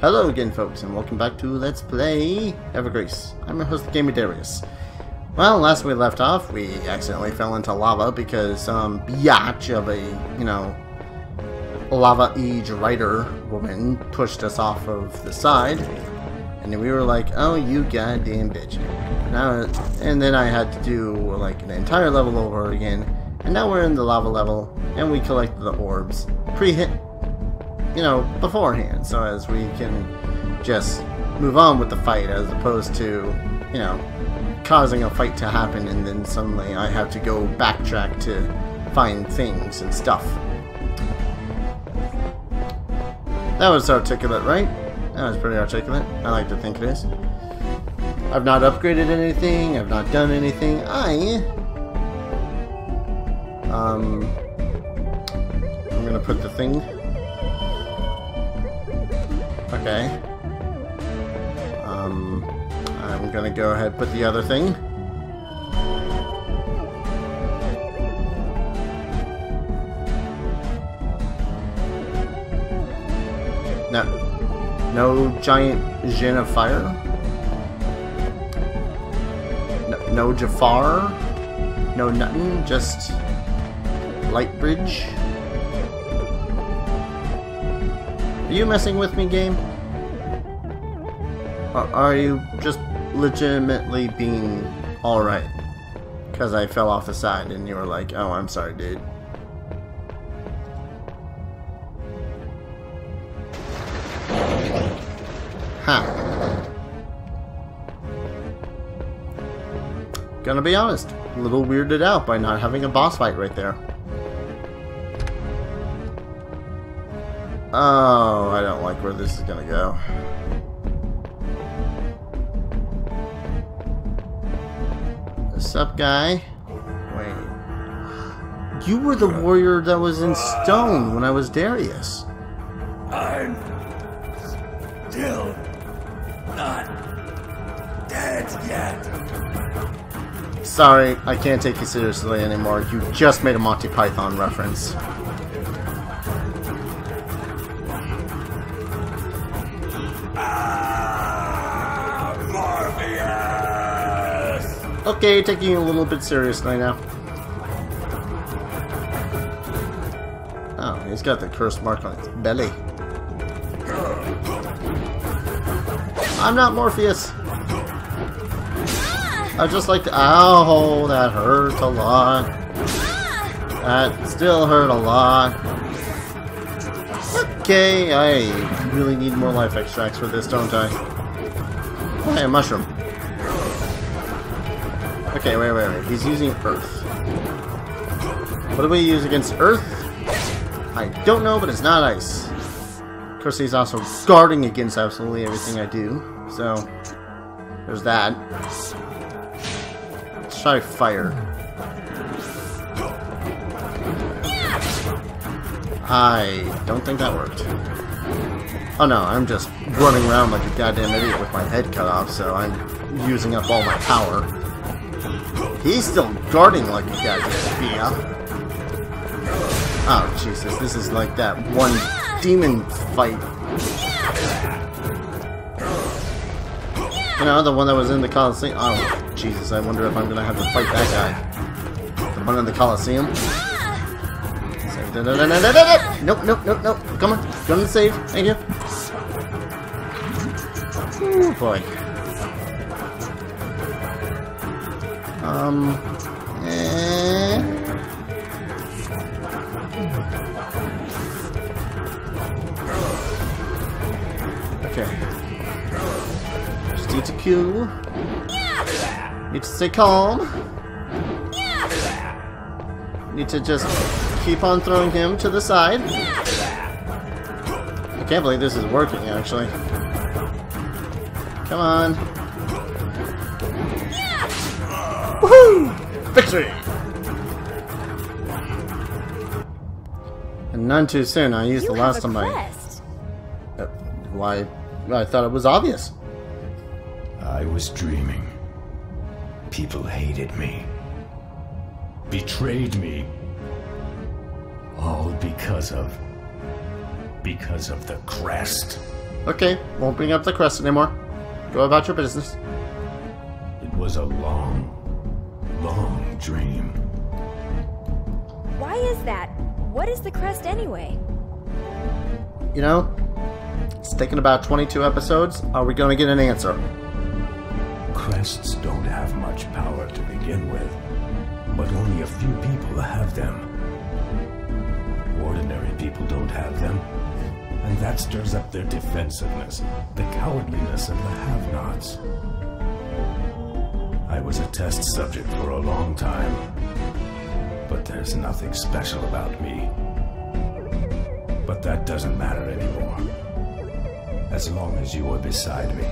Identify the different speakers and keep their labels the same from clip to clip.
Speaker 1: Hello again, folks, and welcome back to Let's Play Evergrace. I'm your host, Gamer Darius. Well, last we left off, we accidentally fell into lava because some biatch of a, you know, lava age writer woman pushed us off of the side, and we were like, "Oh, you goddamn bitch!" Now, and then I had to do like an entire level over again, and now we're in the lava level, and we collect the orbs pre-hit you know, beforehand, so as we can just move on with the fight as opposed to, you know, causing a fight to happen and then suddenly I have to go backtrack to find things and stuff. That was articulate, right? That was pretty articulate. I like to think it is. I've not upgraded anything, I've not done anything. I... Um... I'm gonna put the thing Okay. Um, I'm gonna go ahead and put the other thing. No, no giant Jinn of Fire. No, no Jafar. No nothing, just Light Bridge. Are you messing with me, game? Or are you just legitimately being alright? Because I fell off the side and you were like, oh, I'm sorry, dude. Huh. Gonna be honest, a little weirded out by not having a boss fight right there. Oh, I don't like where this is gonna go. What's up, guy? Wait. You were the warrior that was in stone when I was Darius.
Speaker 2: I'm still not dead yet.
Speaker 1: Sorry, I can't take you seriously anymore. You just made a Monty Python reference. Okay, taking a little bit seriously now. Oh, he's got the curse mark on his belly. I'm not Morpheus. I just like to. Ow, that hurt a lot. That still hurt a lot. Okay, I really need more life extracts for this, don't I? Hey, a mushroom. Okay, wait, wait, wait. He's using Earth. What do we use against Earth? I don't know, but it's not ice. Of course, he's also guarding against absolutely everything I do. So, there's that. Let's try fire. I don't think that worked. Oh no, I'm just running around like a goddamn idiot with my head cut off, so I'm using up all my power. He's still guarding like a goddamn. Oh Jesus, this is like that one demon fight. You know, the one that was in the Coliseum. Oh Jesus, I wonder if I'm gonna have to fight that guy. The one in the Coliseum. Nope, nope, nope, nope. Come on, go to save. Thank you. Ooh, boy. Um. Eh. Okay. Just need to Q. Need to stay calm. Need to just keep on throwing him to the side. I can't believe this is working, actually. Come on. Victory! And none too soon. I used
Speaker 3: You
Speaker 1: the last
Speaker 3: a
Speaker 1: time I...
Speaker 3: quest.
Speaker 1: Uh, why? I thought it was obvious.
Speaker 2: I was dreaming. People hated me. Betrayed me. All because of... Because of the crest.
Speaker 1: Okay, won't bring up the crest anymore. Go about your business.
Speaker 2: It was a long, long dream.
Speaker 3: Why is that? What is the crest anyway?
Speaker 1: You know, it's taken about 22 episodes. Are we going to get an answer?
Speaker 2: Crests don't have much power to begin with, but only a few people have them. Ordinary people don't have them, and that stirs up their defensiveness, the cowardliness of the have-nots. I was a test subject for a long time, but there's nothing special about me. But that doesn't matter anymore. As long as you are beside me.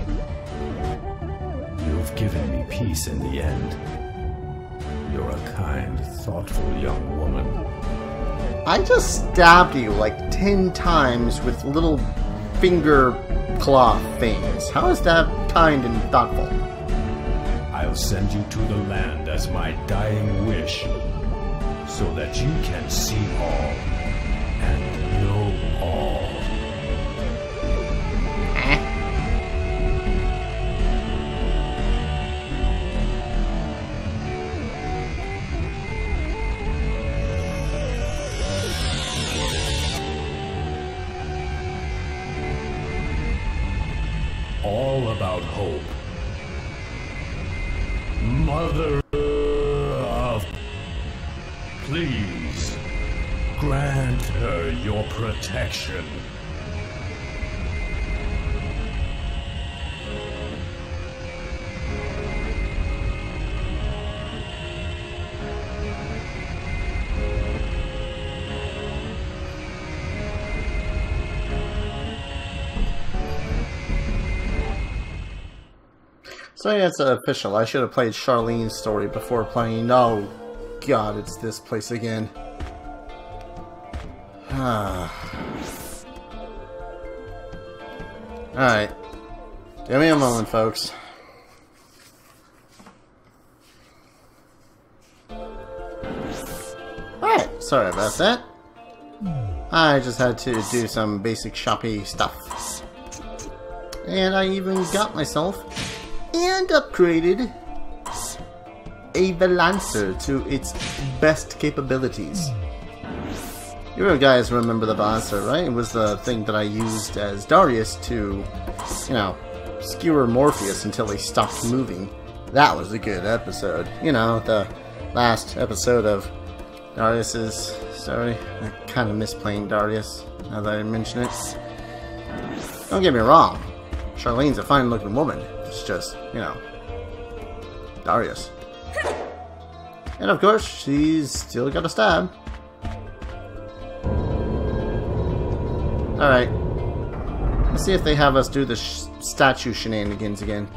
Speaker 2: You've given me peace in the end. You're a kind, thoughtful young woman.
Speaker 1: I just stabbed you like 10 times with little finger claw things. How is that kind and thoughtful?
Speaker 2: I'll send you to the land as my dying wish, so that you can see all protection.
Speaker 1: So yeah, it's official. I should have played Sharline's story before playing. Oh, God, it's this place again. Ah. Alright. Give me a moment, folks. Alright, sorry about that. I just had to do some basic shoppy stuff. And I even got myself and upgraded a Balancer to its best capabilities. You guys remember the Balancer, right? It was the thing that I used as Darius to, you know, skewer Morpheus until he stopped moving. That was a good episode. You know, the last episode of Darius's story. I kind of miss playing Darius, now that I mention it. Don't get me wrong, Sharline's a fine looking woman. It's just, you know, Darius. And of course, she's still got a stab. Alright. Let's see if they have us do the sh statue shenanigans again.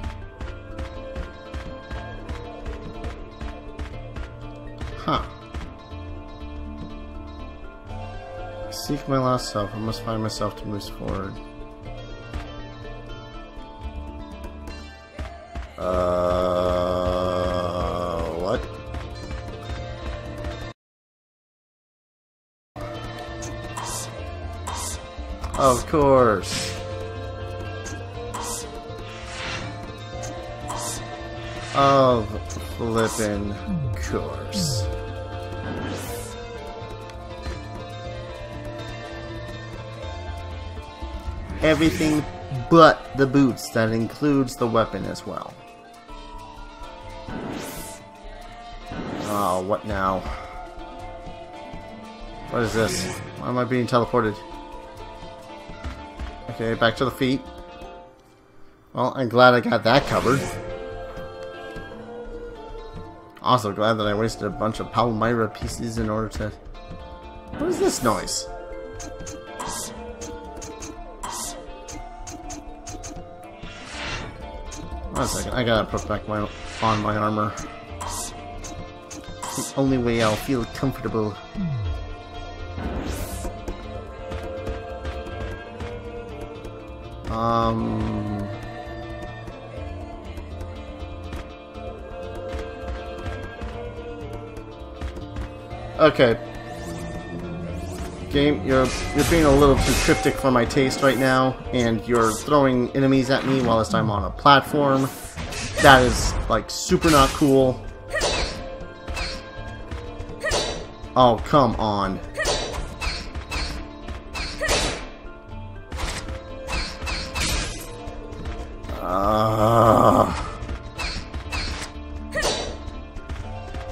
Speaker 1: Huh. Seek my lost self. I must find myself to move forward. Course. Of flippin' course. Everything but the boots, that includes the weapon as well. Oh, what now? What is this? Why am I being teleported? Okay, back to the feet. Well, I'm glad I got that covered. Also glad that I wasted a bunch of Palmyra pieces in order to... What is this noise? One second, I gotta put back my on my armor. It's the only way I'll feel comfortable. Um... Okay. Game, you're you're being a little too cryptic for my taste right now, and you're throwing enemies at me whilst I'm on a platform. That is, like, super not cool. Oh, come on.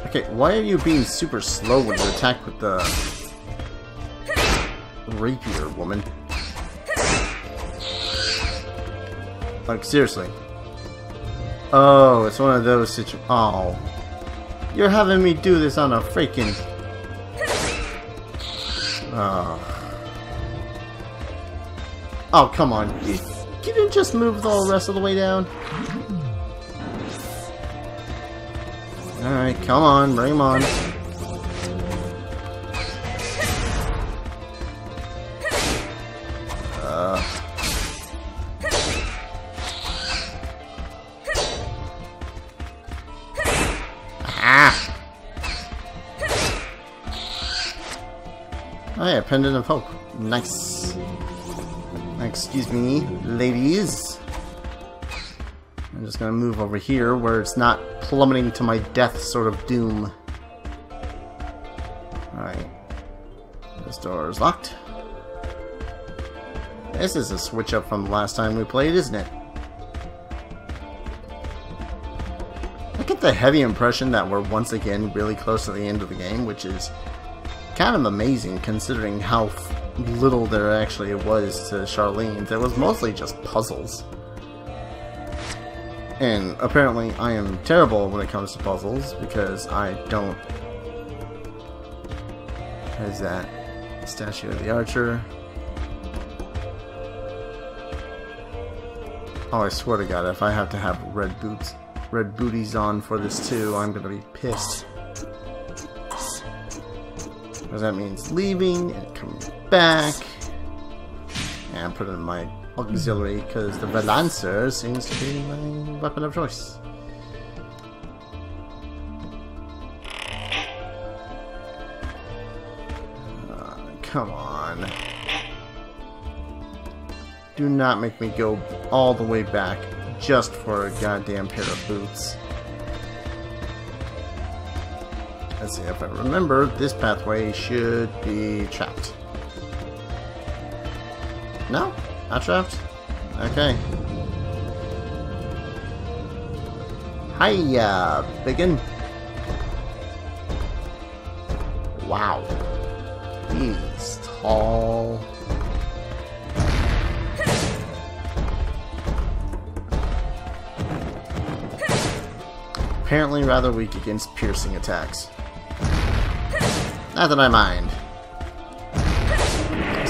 Speaker 1: Okay, why are you being super slow when you attack with the rapier, woman? Like, seriously. Oh, it's one of those situ- Oh. You're having me do this on a freaking... Oh. Oh, come on. You, you just move the rest of the way down? Come on, bring him on. Uh. Ah! Oh yeah, Pendant of Hope. Nice. Excuse me, ladies. I'm just gonna move over here where it's not plummeting to my death sort of doom. Alright. This door is locked. This is a switch up from the last time we played, isn't it? I get the heavy impression that we're once again really close to the end of the game, which is kind of amazing considering how little there actually was to Sharline's. It was mostly just puzzles. And apparently I am terrible when it comes to puzzles because I don't... What is that? Statue of the Archer. Oh, I swear to god, if I have to have red boots, red booties on for this too, I'm gonna be pissed. Because that means leaving and coming back. And put in my auxiliary, because the Balancer seems to be my weapon of choice. Uh, come on. Do not make me go all the way back just for a goddamn pair of boots. Let's see if I remember, this pathway should be trapped. Trapped? Okay. Hiya, biggin. Wow. He's tall. Apparently rather weak against piercing attacks. Not that I mind.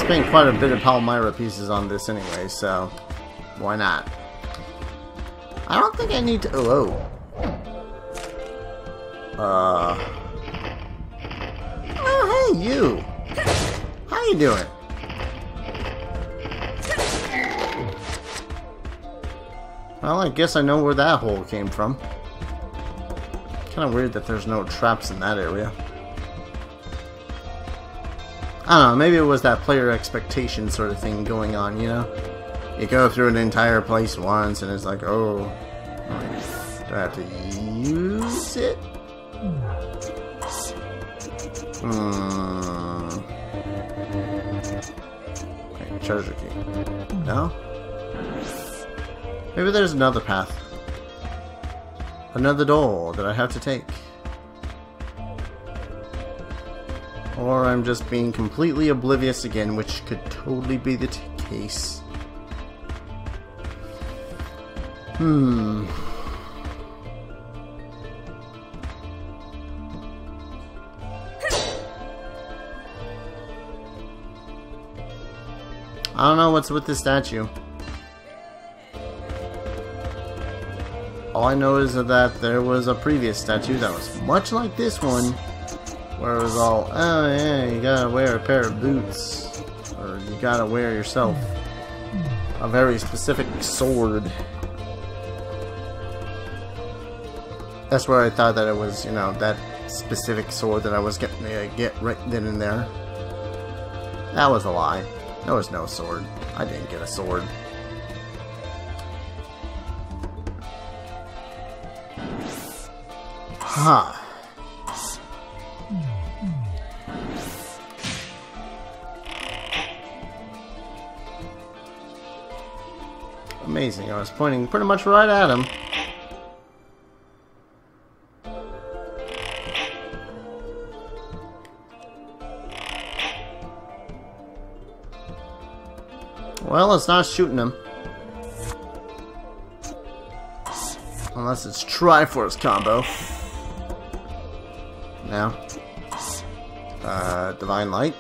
Speaker 1: Spent quite a bit of Palmyra pieces on this anyway, so why not? I don't think I need to. Oh, oh. Uh. Oh, hey, you. How you doing? Well, I guess I know where that hole came from. Kind of weird that there's no traps in that area. I don't know, maybe it was that player expectation sort of thing going on, you know? You go through an entire place once and it's like, oh, do I have to use it? Hmm. Okay, treasure key. No? Maybe there's another path. Another door that I have to take. Or I'm just being completely oblivious again, which could totally be the case. Hmm. I don't know what's with this statue. All I know is that there was a previous statue that was much like this one, where it was all, oh yeah, you gotta wear a pair of boots, or you gotta wear yourself a very specific sword. That's where I thought that it was, you know, that specific sword that I was getting to get right then and there. That was a lie. There was no sword. I didn't get a sword. Huh. Amazing. I was pointing pretty much right at him. Well, it's not shooting him. Unless it's Triforce combo. Now. Uh, Divine Light.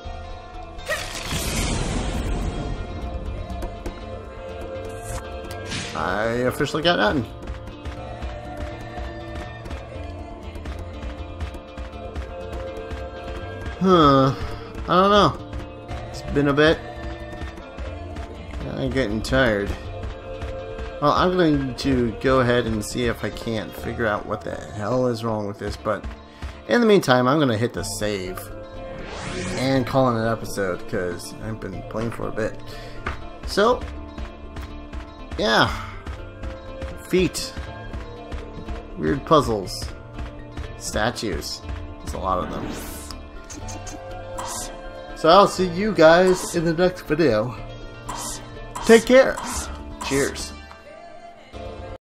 Speaker 1: I officially got nothing. Huh. I don't know. It's been a bit. I'm getting tired. Well, I'm going to go ahead and see if I can't figure out what the hell is wrong with this, but in the meantime, I'm going to hit the save and call it an episode because I've been playing for a bit. So, yeah. Feet. Weird puzzles. Statues. There's a lot of them. So I'll see you guys in the next video. Take care. Cheers.